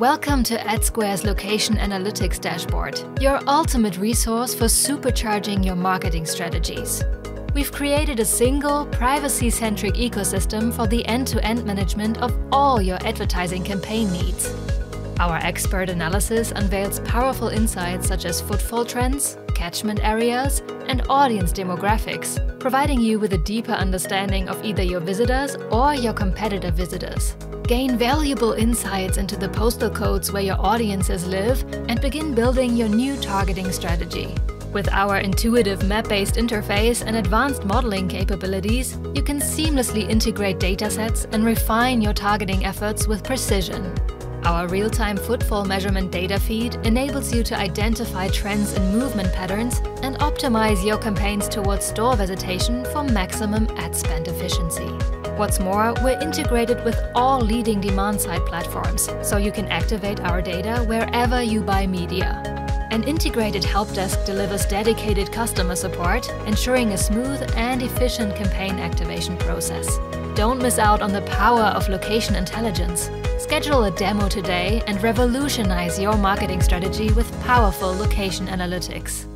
Welcome to AdSquare's Location Analytics Dashboard, your ultimate resource for supercharging your marketing strategies. We've created a single, privacy-centric ecosystem for the end-to-end management of all your advertising campaign needs. Our expert analysis unveils powerful insights such as footfall trends, catchment areas, and audience demographics, providing you with a deeper understanding of either your visitors or your competitor visitors. Gain valuable insights into the postal codes where your audiences live and begin building your new targeting strategy. With our intuitive map-based interface and advanced modeling capabilities, you can seamlessly integrate datasets and refine your targeting efforts with precision. Our real-time footfall measurement data feed enables you to identify trends in movement patterns and optimize your campaigns towards store visitation for maximum ad spend efficiency. What's more, we're integrated with all leading demand-side platforms, so you can activate our data wherever you buy media. An integrated help desk delivers dedicated customer support, ensuring a smooth and efficient campaign activation process. Don't miss out on the power of location intelligence. Schedule a demo today and revolutionize your marketing strategy with powerful location analytics.